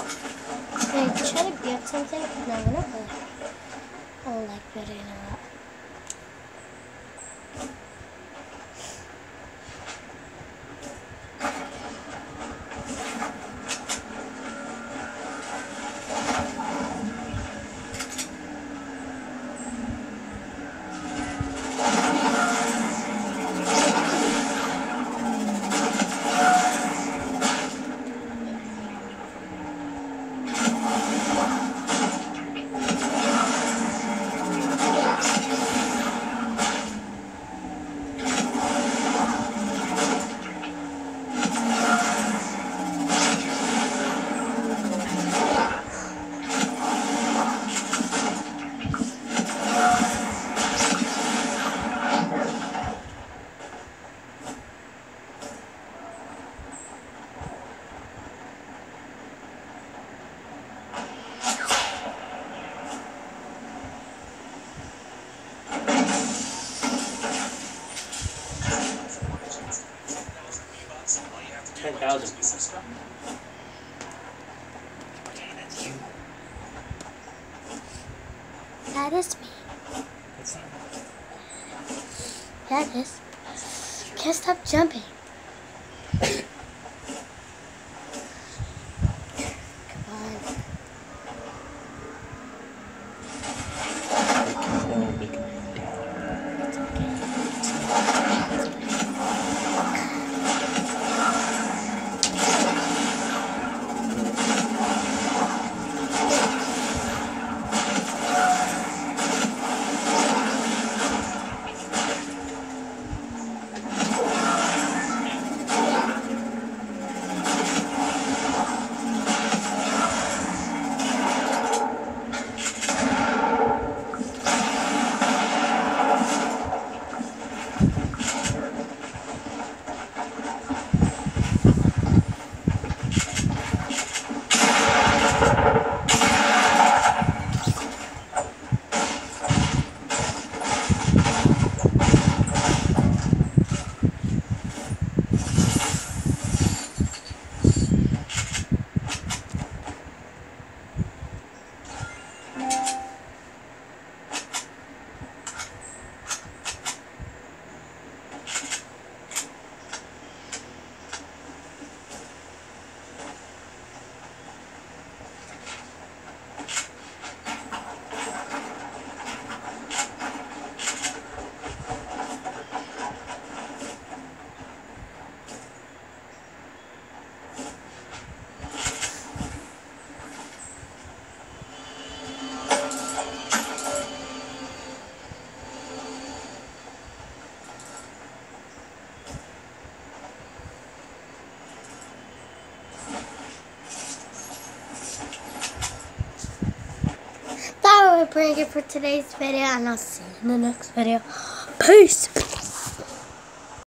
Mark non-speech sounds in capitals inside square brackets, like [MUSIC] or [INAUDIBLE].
Out. Wait, try to get something? No, we're not going Oh, like building it up. Ten thousand. That is me. That's. That is. Can't stop jumping. Bring it for today's video, and I'll see you in the next video. [GASPS] Peace!